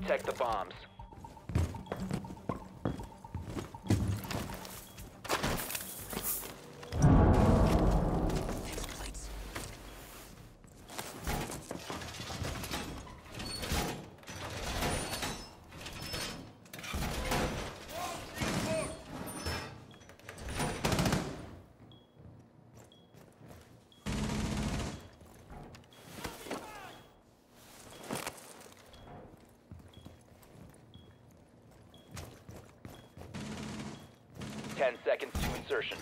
Protect the bombs. Ten seconds to insertion.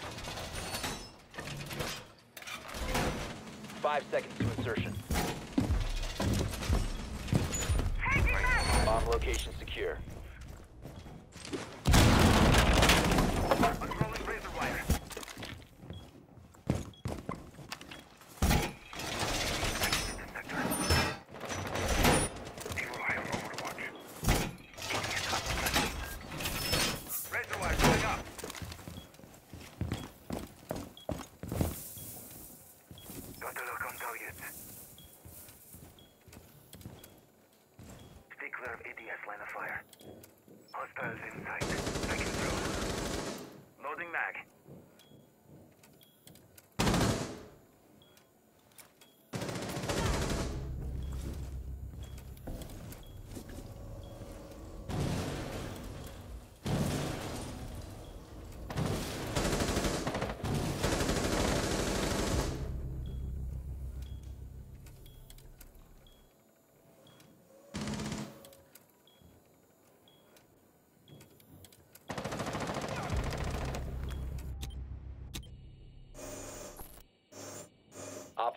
Five seconds to insertion. Bomb location secure. Stay clear of ADS line of fire. Hostiles in sight. Breaking through. Loading mag.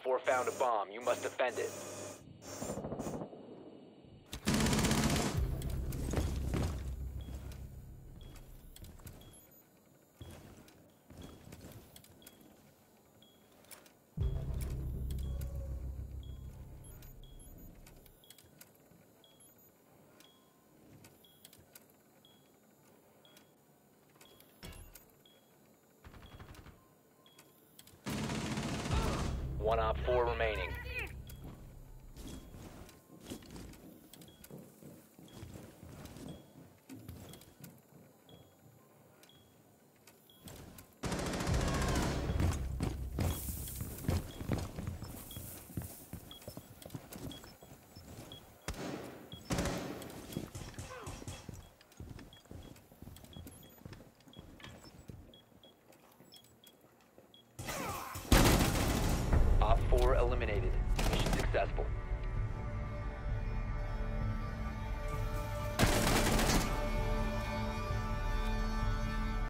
4 found a bomb. You must defend it. One Op 4 remaining. Successful.